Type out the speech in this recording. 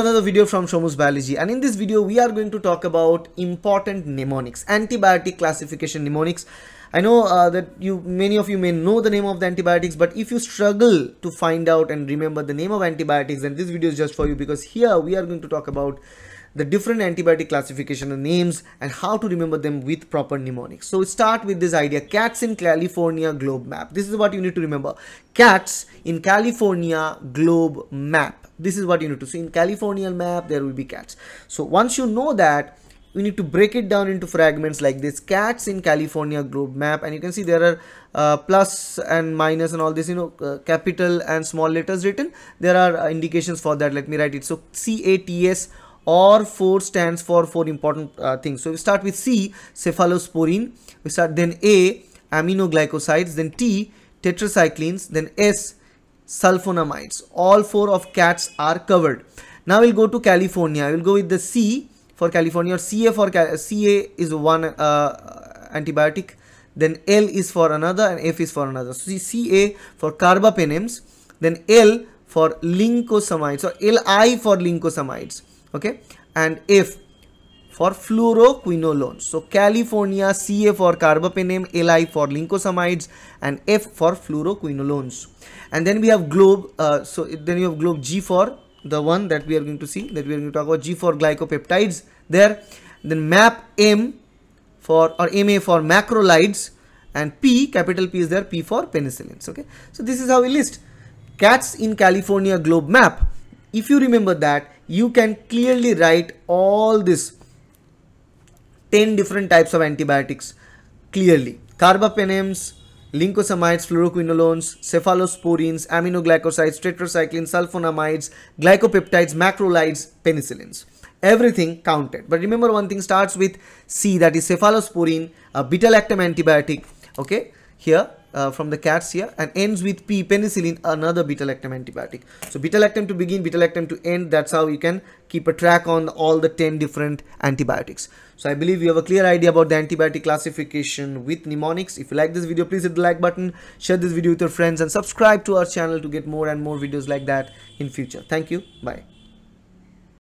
another video from Shomu's Biology and in this video we are going to talk about important mnemonics, antibiotic classification mnemonics. I know uh, that you many of you may know the name of the antibiotics but if you struggle to find out and remember the name of antibiotics then this video is just for you because here we are going to talk about the different antibiotic classification and names and how to remember them with proper mnemonics. So start with this idea cats in California globe map. This is what you need to remember. Cats in California globe map. This is what you need to see in California map there will be cats. So once you know that we need to break it down into fragments like this cats in california globe map and you can see there are uh, plus and minus and all this you know uh, capital and small letters written there are uh, indications for that let me write it so c a t s or 4 stands for four important uh, things. So we start with C, cephalosporin. We start then A, aminoglycosides. Then T, tetracyclines. Then S, sulfonamides. All four of cats are covered. Now we'll go to California. we'll go with the C for California or CA for CA is one uh, antibiotic. Then L is for another and F is for another. So CA for carbapenems. Then L for lincosamides or LI for lincosamides okay and F for fluoroquinolones. So California CA for carbapenem, LI for lincosamides and F for fluoroquinolones. And then we have globe, uh, so then you have globe G for the one that we are going to see that we are going to talk about G for glycopeptides there. Then map M for or MA for macrolides and P capital P is there P for penicillins okay. So this is how we list cats in California globe map if you remember that you can clearly write all this 10 different types of antibiotics clearly carbapenems lincosamides fluoroquinolones cephalosporins aminoglycosides tetracyclines sulfonamides glycopeptides macrolides penicillins. Everything counted. But remember one thing starts with c that is cephalosporin a beta lactam antibiotic. Okay? Here uh, from the cats here and ends with P penicillin another beta lactam antibiotic. So beta lactam to begin beta lactam to end that's how you can keep a track on all the 10 different antibiotics. So I believe you have a clear idea about the antibiotic classification with mnemonics. If you like this video please hit the like button share this video with your friends and subscribe to our channel to get more and more videos like that in future. Thank you. Bye